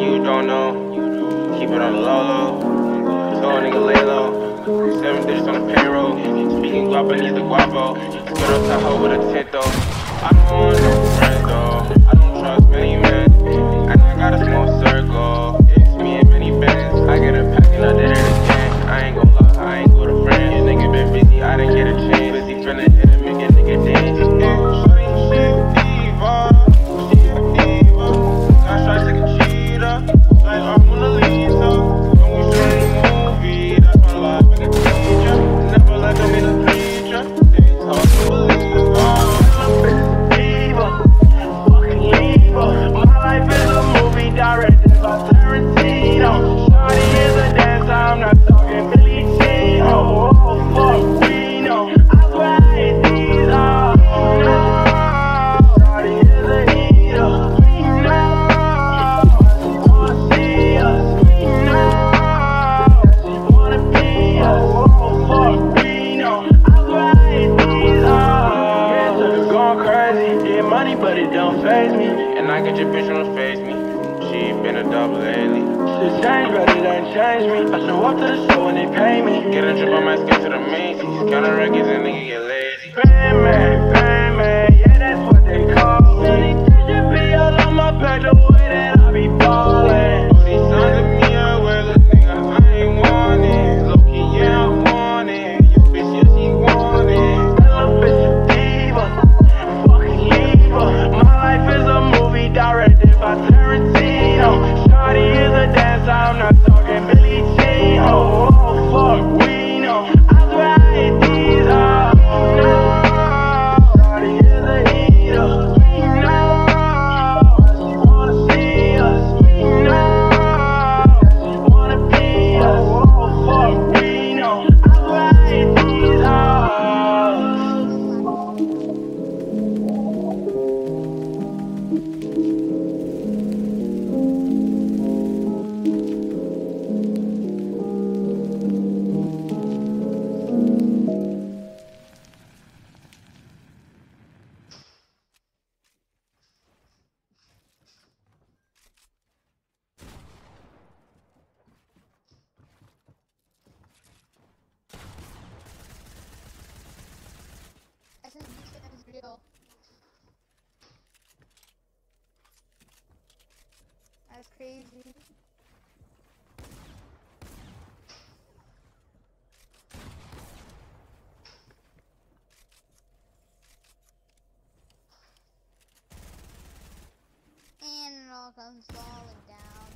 you don't know. Keep it on the low low. Tell a nigga lay low. Seven digits on the payroll. Speaking guapa, needs the guapo. Put up Tahoe with a tinto. I don't me. And I get your bitch on the face me. She been a double lately. She changed, but it ain't changed me. I show up to the show and they pay me. Get a drip on my skin to the Macy's. Counter records and nigga get lazy. Pay me. That's crazy. And it all comes falling down.